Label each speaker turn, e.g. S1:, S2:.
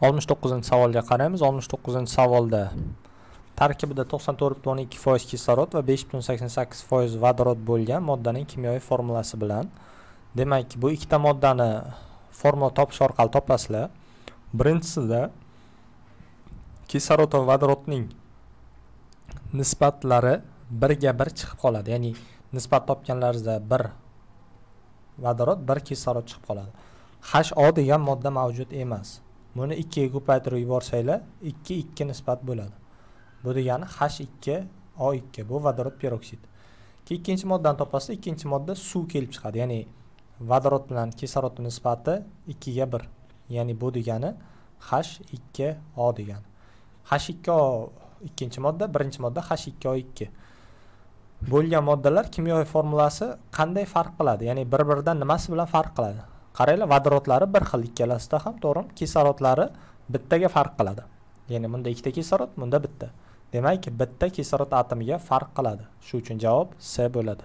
S1: oltmish to'qqizinchi savolga qaraymiz. Oltmish to'qqizinchi savolda tarkibida to'qson to'rt butun o'n ikki foiz kislorod va besh butun sakson sakkiz foiz vodorod bo'lgan moddaning kimyoviy formulasi bilan. Demak bu ikkita moddani formula topish orqali topasizlar. Birinchisida kislorod va vodorodning nisbatlari birga bir chiqib qoladi. Ya'ni nisbat topganlaringizda bir vodorod bir kislorod chiqib qoladi. H o degan modda mavjud emas. Buni ikkiga ko'paytirib yuborsanglar ikki ikki nisbat bo'ladi. Bu degani h ikki o ikki bu vodorod peroksid. Ikkinchi moddani topasizlar ikkinchi modda suv kelib chiqadi. Ya'ni vodorod bilan kislorodni nisbati ikkiga bir. Ya'ni bu degani h ikki o degani. H ikki o ikkinchi modda birinchi modda h ikki o ikki. Bo'lgan moddalar kimyoviy formulasi qanday farq qiladi? Ya'ni bir biridan nimasi bilan farq qiladi? Qaranglar vodorodlari bir xil ikkalasida ham to'g'rimi kislorodlari bittaga farq qiladi. Ya'ni bunda ikkita kislorod bunda bitta. Demak bitta kislorod atomiga farq qiladi. Shu uchun javob c bo'ladi.